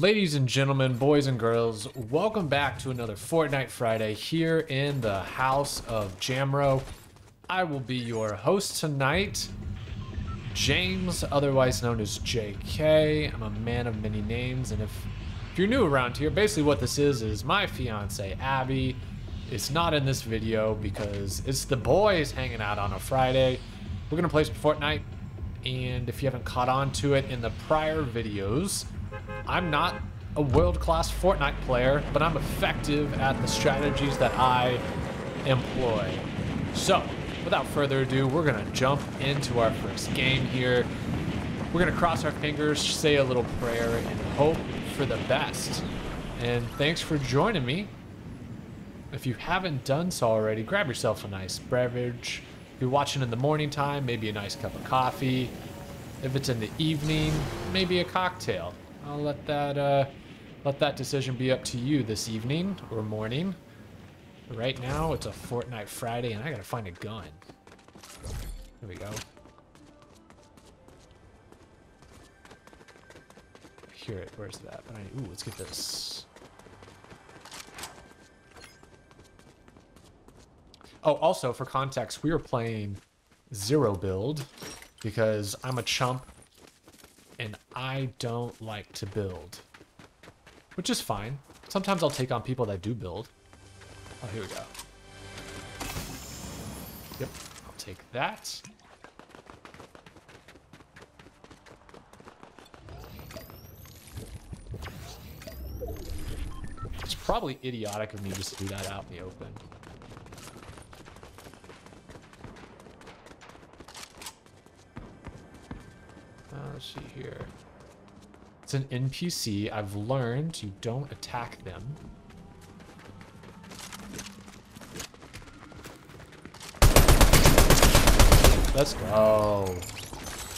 Ladies and gentlemen, boys and girls, welcome back to another Fortnite Friday here in the house of Jamroe. I will be your host tonight, James, otherwise known as JK. I'm a man of many names, and if, if you're new around here, basically what this is is my fiance Abby It's not in this video because it's the boys hanging out on a Friday. We're gonna play some Fortnite, and if you haven't caught on to it in the prior videos, I'm not a world-class Fortnite player, but I'm effective at the strategies that I employ. So, without further ado, we're gonna jump into our first game here. We're gonna cross our fingers, say a little prayer, and hope for the best. And thanks for joining me. If you haven't done so already, grab yourself a nice beverage. If you're watching in the morning time, maybe a nice cup of coffee. If it's in the evening, maybe a cocktail. I'll let that uh, let that decision be up to you this evening or morning. Right now, it's a Fortnite Friday, and I gotta find a gun. There we go. Hear it. Where's that? But I, ooh, let's get this. Oh, also for context, we were playing zero build because I'm a chump and I don't like to build, which is fine. Sometimes I'll take on people that do build. Oh, here we go. Yep, I'll take that. It's probably idiotic of me just to do that out in the open. Uh, let's see here. It's an NPC. I've learned you don't attack them. Let's go.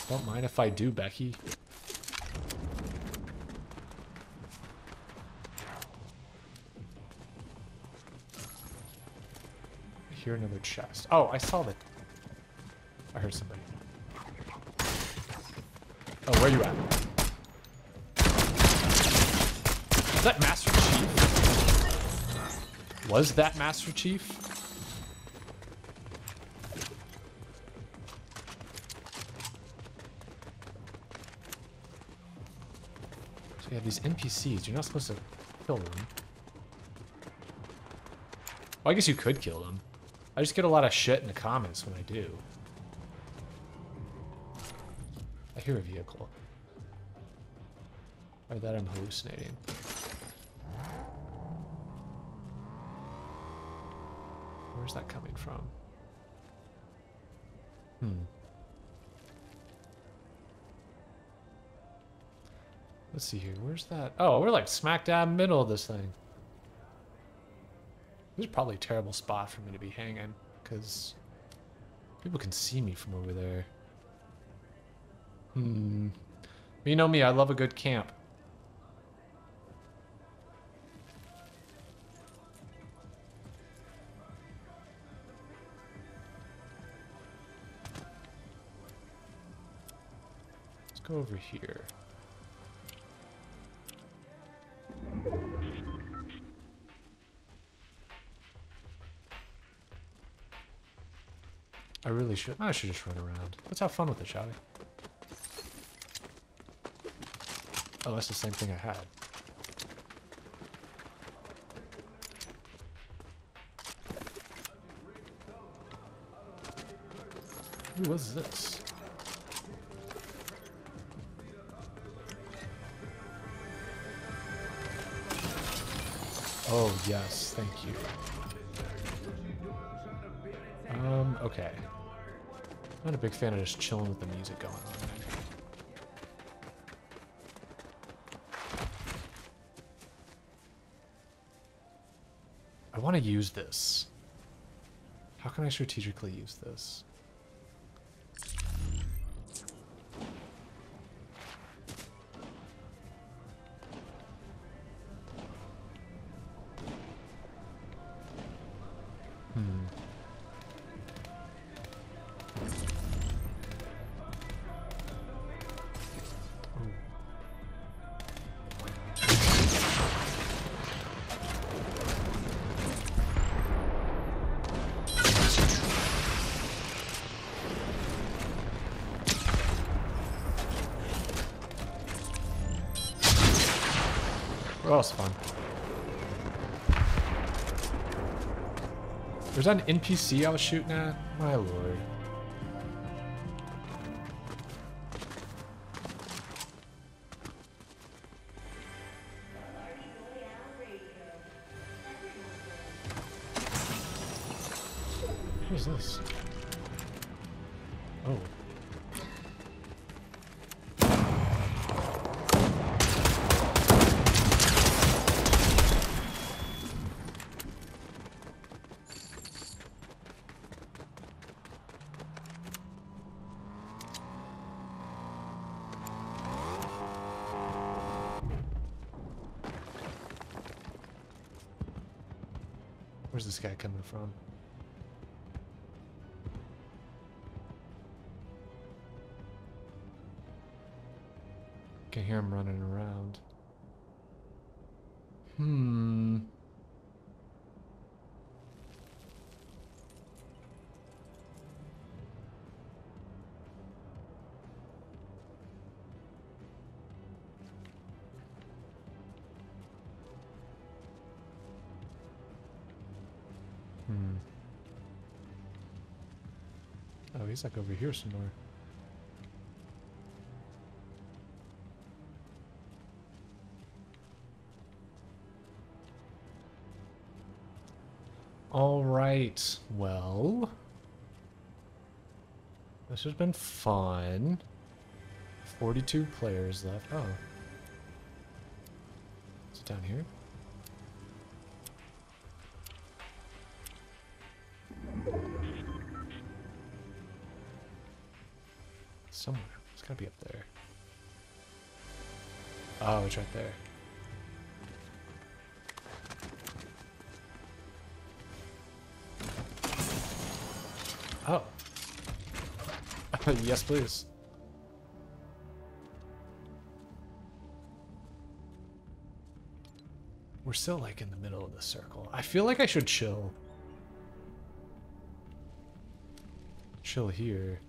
Don't mind if I do, Becky. Hear another chest. Oh, I saw that. I heard somebody. Where you at? Was that Master Chief? Was that Master Chief? So you have these NPCs. You're not supposed to kill them. Well, I guess you could kill them. I just get a lot of shit in the comments when I do. Hear a vehicle. Or that I'm hallucinating. Where's that coming from? Hmm. Let's see here. Where's that? Oh, we're like smack dab middle of this thing. This is probably a terrible spot for me to be hanging, because people can see me from over there. Hmm. You know me, I love a good camp. Let's go over here. I really should. I should just run around. Let's have fun with it, shall we? Oh, that's the same thing I had. Ooh, what's this? Oh, yes, thank you. Um, okay. Not a big fan of just chilling with the music going on. I want to use this. How can I strategically use this? Was fun. That an NPC I was shooting at? My lord. Where's this guy coming from? Can hear him running around. He's like over here somewhere. All right. Well, this has been fun. 42 players left. Oh. Is it down here? Somewhere. It's gotta be up there. Oh, it's right there. Oh. yes, please. We're still like in the middle of the circle. I feel like I should chill. Chill here.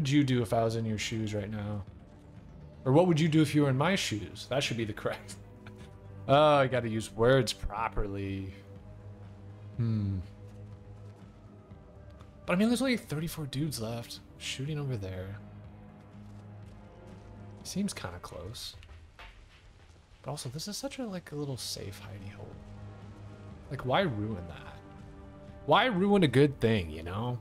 Would you do if I was in your shoes right now? Or what would you do if you were in my shoes? That should be the correct. Oh, I gotta use words properly. Hmm. But I mean, there's only 34 dudes left. Shooting over there. Seems kind of close. But also, this is such a, like, a little safe hidey hole. Like, why ruin that? Why ruin a good thing, you know?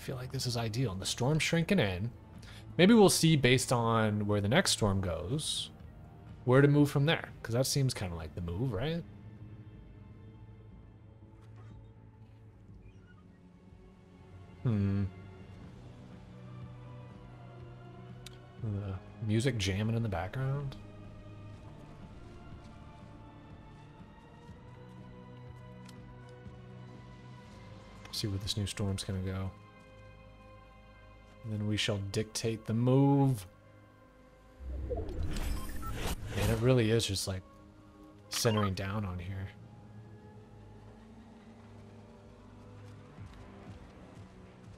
Feel like this is ideal. And the storm's shrinking in. Maybe we'll see based on where the next storm goes, where to move from there. Because that seems kind of like the move, right? Hmm. The music jamming in the background. See where this new storm's gonna go. Then we shall dictate the move. And it really is just like centering down on here.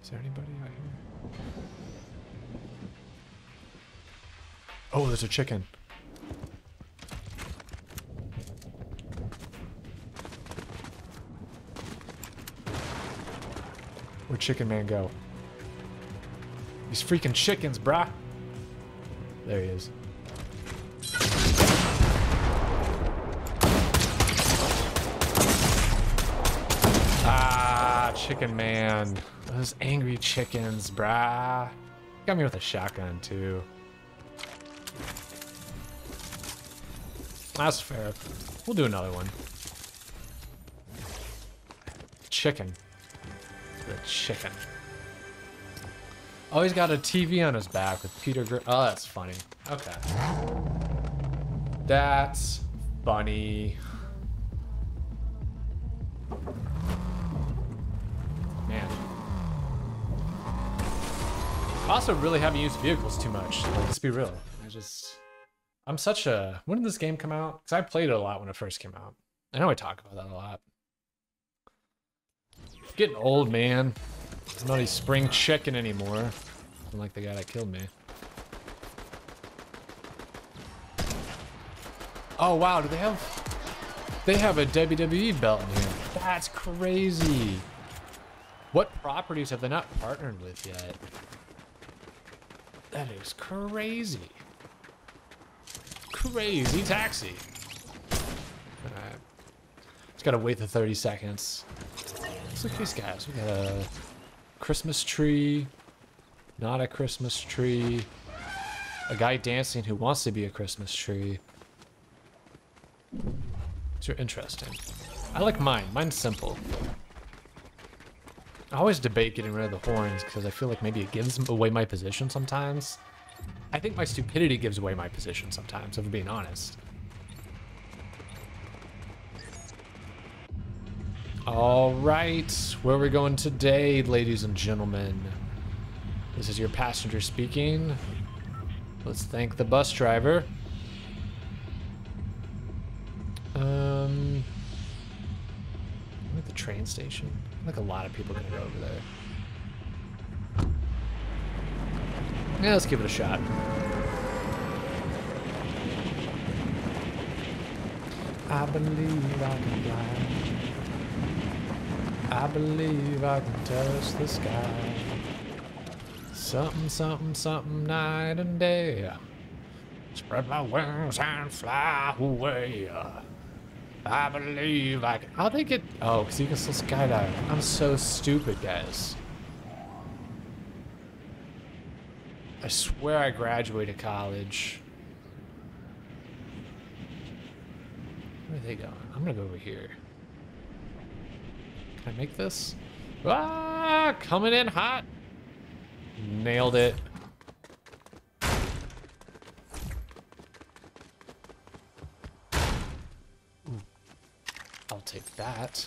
Is there anybody out here? Oh, there's a chicken. Where'd Chicken Man go? These freaking chickens, brah. There he is. Ah, Chicken Man. Those angry chickens, brah. Got me with a shotgun, too. That's fair. We'll do another one. Chicken. The chicken. Oh, he's got a TV on his back with Peter Gr Oh, that's funny. Okay. That's funny. Man. I also really haven't used vehicles too much. Like, let's be real. I just... I'm such a... When did this game come out? Because I played it a lot when it first came out. I know I talk about that a lot. Getting old, man. I'm not a spring chicken anymore. Unlike the guy that killed me. Oh wow, do they have they have a WWE belt in here? That's crazy. What properties have they not partnered with yet? That is crazy. Crazy taxi. Alright. Just gotta wait the 30 seconds. Let's look at these guys. We got a Christmas tree. Not a Christmas tree. A guy dancing who wants to be a Christmas tree. Are interesting. I like mine. Mine's simple. I always debate getting rid of the horns because I feel like maybe it gives away my position sometimes. I think my stupidity gives away my position sometimes, if I'm being honest. All right, where are we going today, ladies and gentlemen? This is your passenger speaking. Let's thank the bus driver. Um, at the train station. Like a lot of people are gonna go over there. Yeah, let's give it a shot. I believe I can fly. I believe I can touch the sky. Something, something, something night and day. Spread my wings and fly away. I believe I can. How they get? Oh, because you can still skydive. I'm so stupid, guys. I swear I graduated college. Where are they going? I'm gonna go over here. Can I make this? Ah, coming in hot. Nailed it. I'll take that.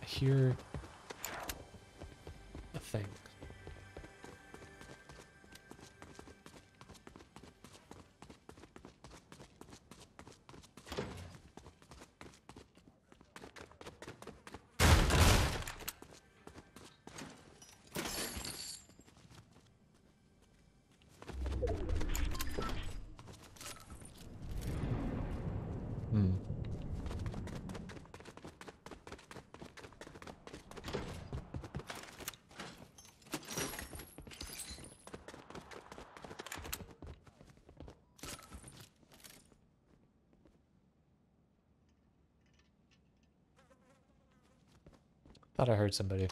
I hear a thing. Hmm. Thought I heard somebody.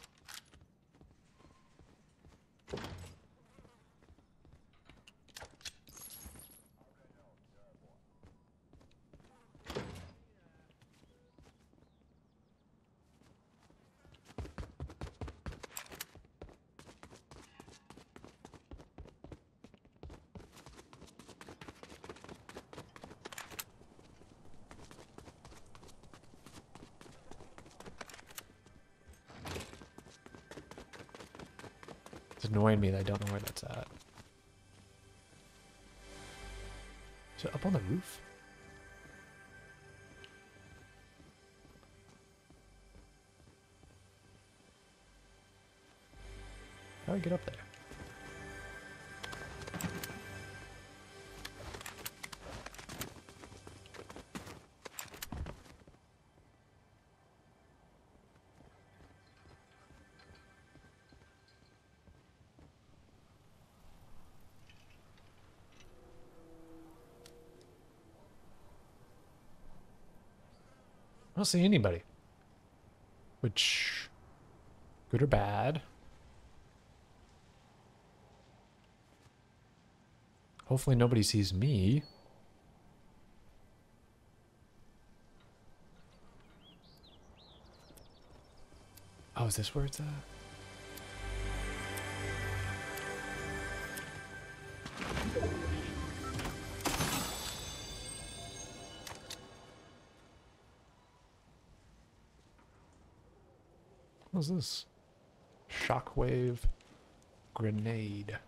It's annoying me that I don't know where that's at. It up on the roof? How do I get up there? I don't see anybody. Which, good or bad? Hopefully nobody sees me. Oh, is this where it's at? What's this? Shockwave grenade.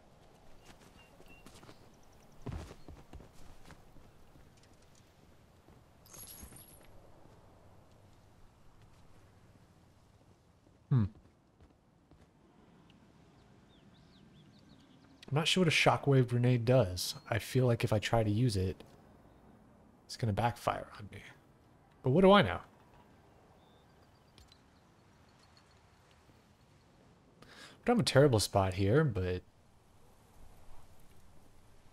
Hmm. I'm not sure what a shockwave grenade does. I feel like if I try to use it, it's going to backfire on me. But what do I know? Don't have a terrible spot here, but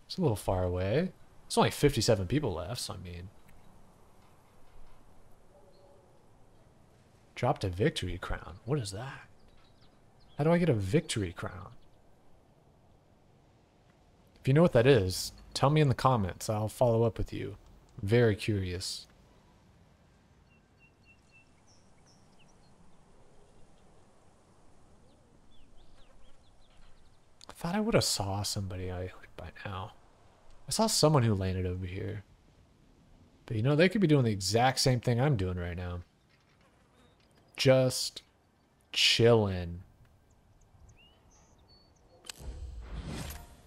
it's a little far away. There's only 57 people left, so I mean... Dropped a victory crown. What is that? How do I get a victory crown? If you know what that is, tell me in the comments. I'll follow up with you. Very curious. Thought I would have saw somebody by now. I saw someone who landed over here. But you know, they could be doing the exact same thing I'm doing right now. Just chilling.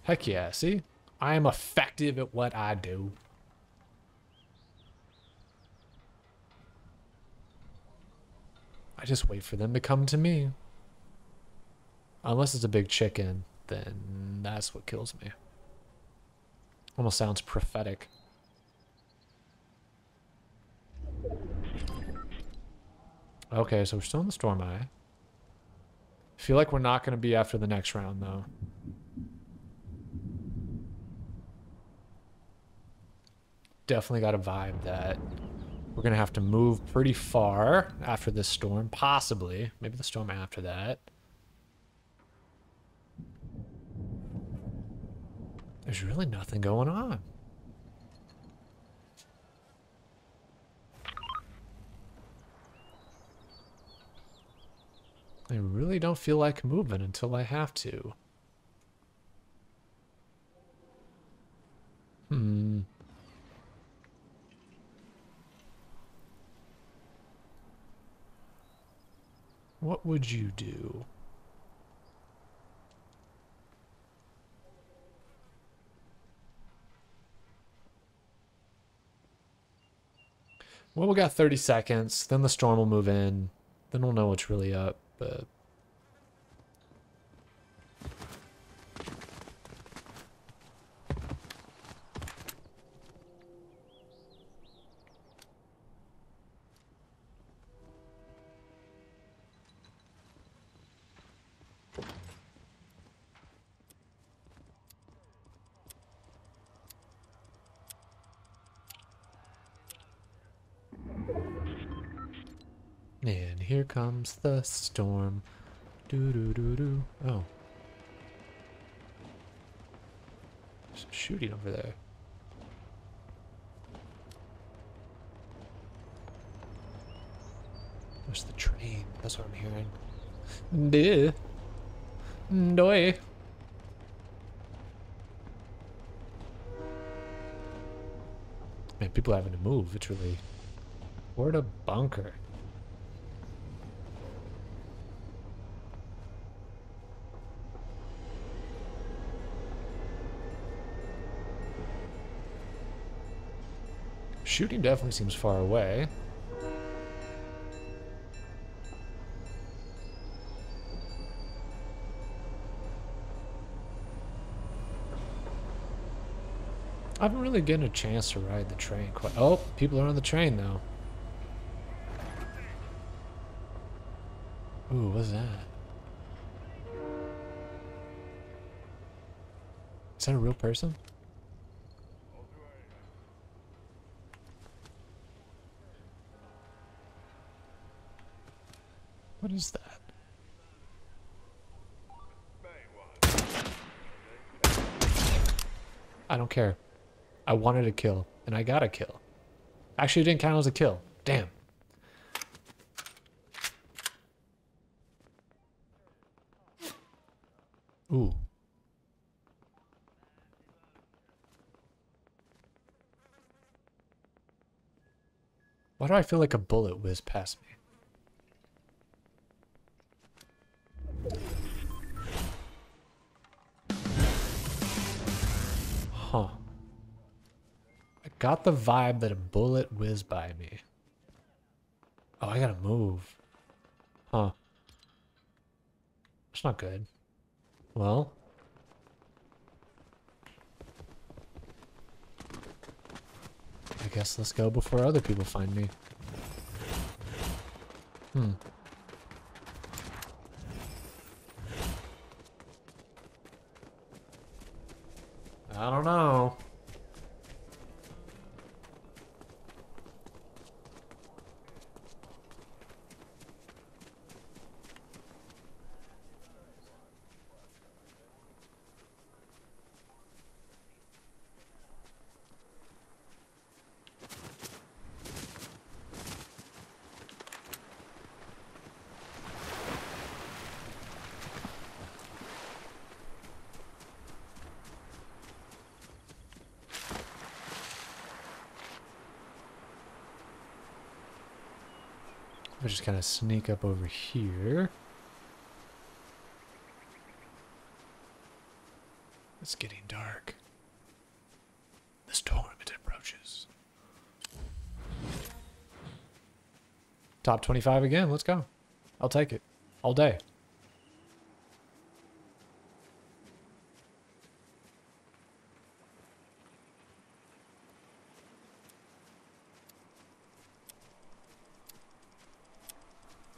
Heck yeah, see? I am effective at what I do. I just wait for them to come to me. Unless it's a big chicken, then that's what kills me. Almost sounds prophetic. Okay, so we're still in the storm eye. feel like we're not going to be after the next round, though. definitely got a vibe that we're going to have to move pretty far after this storm. Possibly. Maybe the storm after that. There's really nothing going on. I really don't feel like moving until I have to. Hmm. What would you do? Well, we got 30 seconds. Then the storm will move in. Then we'll know what's really up. But here comes the storm. Do do do do. Oh. There's some shooting over there. Where's the train? That's what I'm hearing. Duh. Doi. Man, people having to move. It's really... Where a bunker? Shooting definitely seems far away. I haven't really gotten a chance to ride the train quite. Oh, people are on the train now. Ooh, what's that? Is that a real person? That? I don't care. I wanted a kill, and I got a kill. Actually, it didn't count as a kill. Damn. Ooh. Why do I feel like a bullet whizzed past me? Huh. I got the vibe that a bullet whizzed by me. Oh, I gotta move. Huh. That's not good. Well. I guess let's go before other people find me. Hmm. I don't know. I'll just kind of sneak up over here. It's getting dark. The storm it approaches. Top 25 again. Let's go. I'll take it. All day.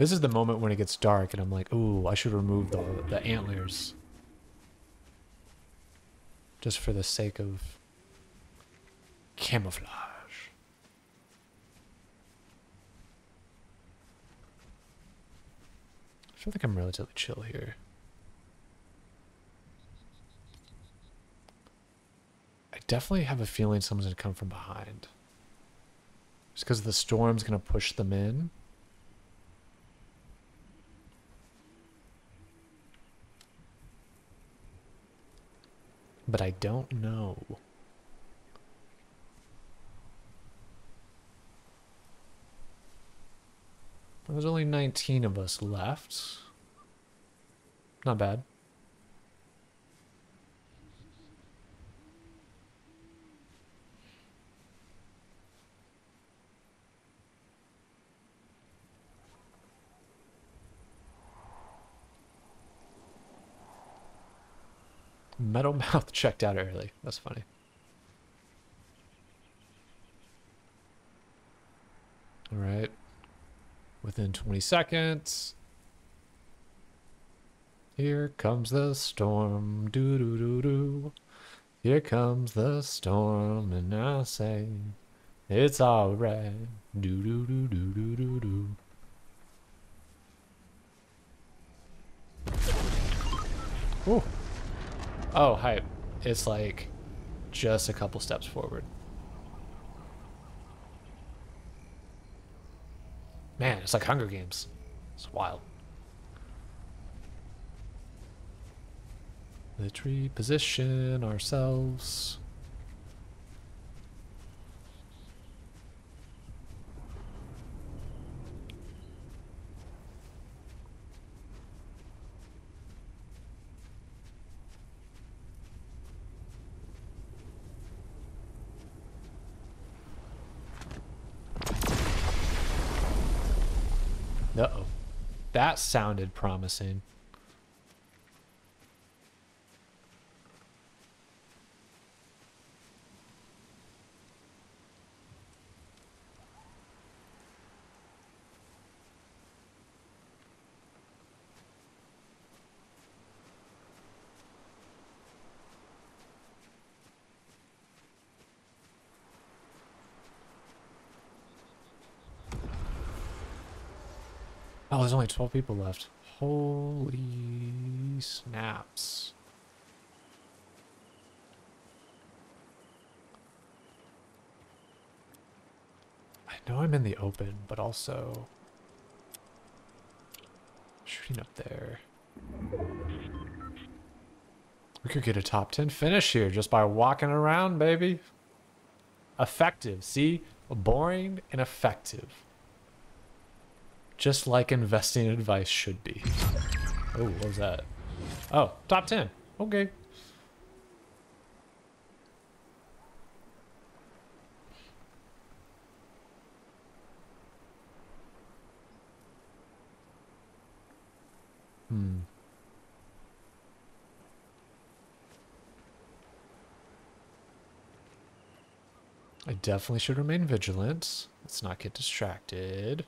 This is the moment when it gets dark and I'm like, ooh, I should remove the, the antlers. Just for the sake of camouflage. I feel like I'm relatively chill here. I definitely have a feeling someone's going to come from behind. Just because the storm's going to push them in. But I don't know. There's only 19 of us left. Not bad. Metal Mouth checked out early. That's funny. All right. Within 20 seconds. Here comes the storm. Doo doo doo doo. Here comes the storm, and I say it's alright. Doo doo doo doo doo doo doo. Oh. Oh, hype. It's like just a couple steps forward. Man, it's like Hunger Games. It's wild. Let's reposition ourselves. Uh-oh. That sounded promising. There's only 12 people left. Holy snaps. I know I'm in the open, but also shooting up there. We could get a top 10 finish here just by walking around, baby. Effective. See? Boring and effective. Just like investing advice should be. Oh, what was that? Oh, top 10. Okay. Hmm. I definitely should remain vigilant. Let's not get distracted.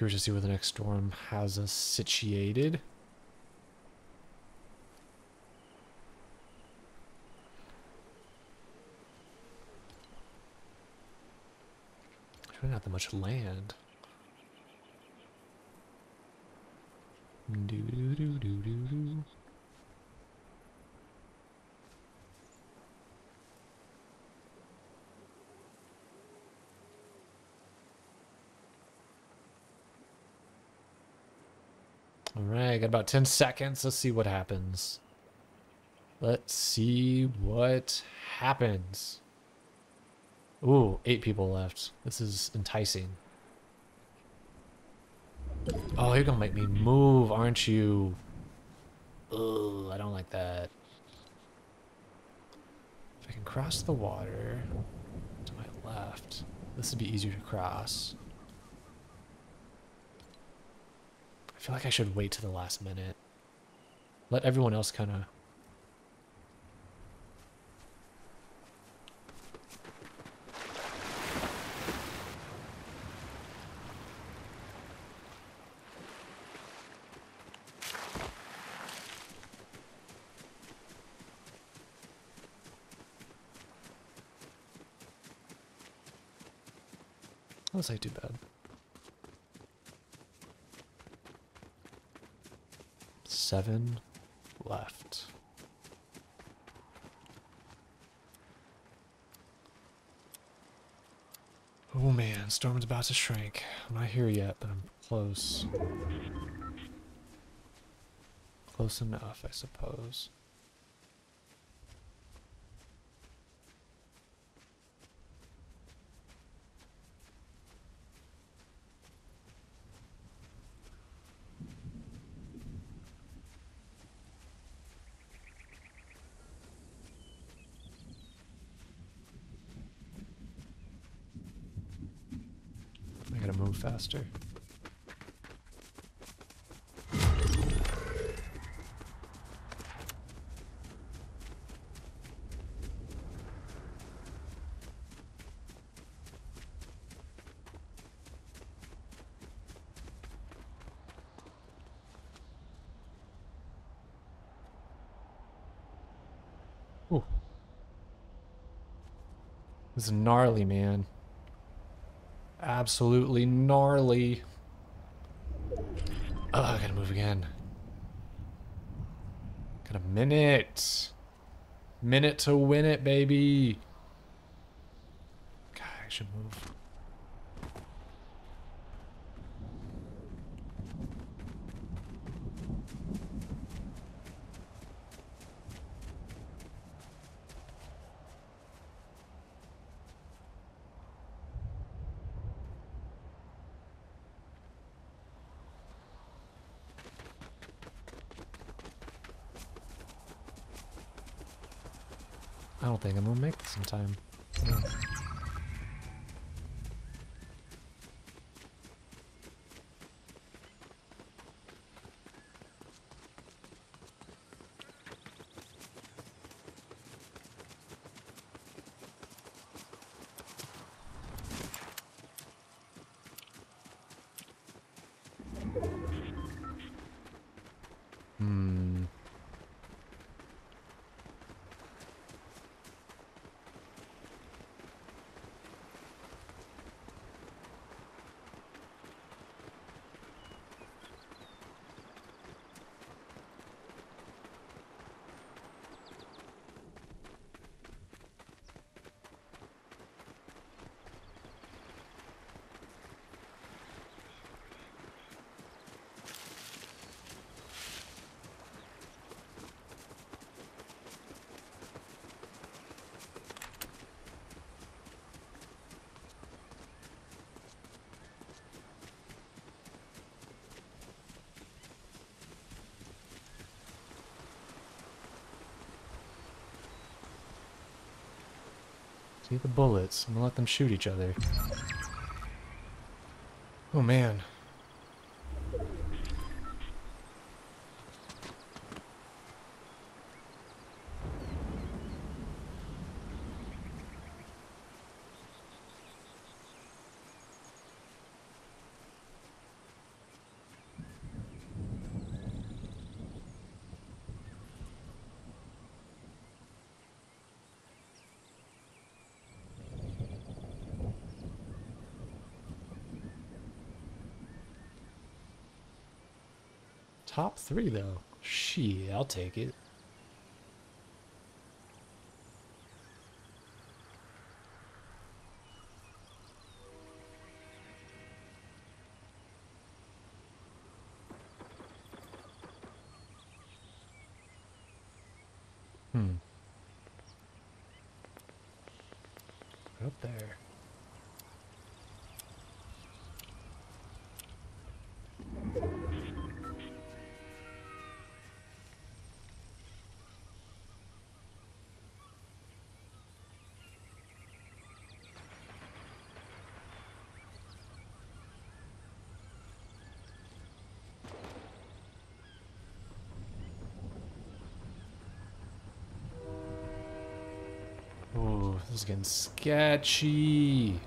Curious to see where the next storm has us situated. There's not that much land. Do do do do do do. All right, got about 10 seconds. Let's see what happens. Let's see what happens. Ooh, eight people left. This is enticing. Oh, you're gonna make me move, aren't you? Ugh, I don't like that. If I can cross the water to my left, this would be easier to cross. I feel like I should wait to the last minute. Let everyone else kind of Let's say too bad. Seven left. Oh man, storm's about to shrink. I'm not here yet, but I'm close. Close enough, I suppose. Faster. Ooh. This is gnarly, man absolutely gnarly. Oh, I gotta move again. Got a minute. Minute to win it, baby. God, I should move. I don't think I'm gonna make this in time. No. See the bullets. I'm gonna let them shoot each other. Oh man. Top three, though. She, I'll take it. Hmm. Up there. Ooh, this is getting sketchy.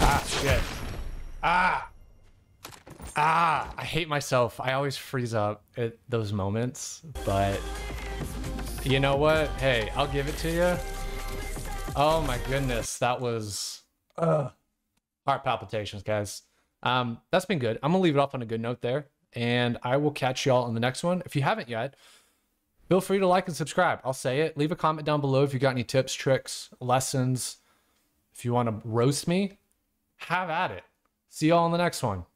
Ah, shit. Ah. Ah, I hate myself. I always freeze up at those moments, but you know what? Hey, I'll give it to you. Oh my goodness, that was uh, heart palpitations, guys. Um, that's been good. I'm gonna leave it off on a good note there, and I will catch y'all in the next one. If you haven't yet, feel free to like and subscribe. I'll say it. Leave a comment down below if you got any tips, tricks, lessons. If you want to roast me, have at it. See y'all in the next one.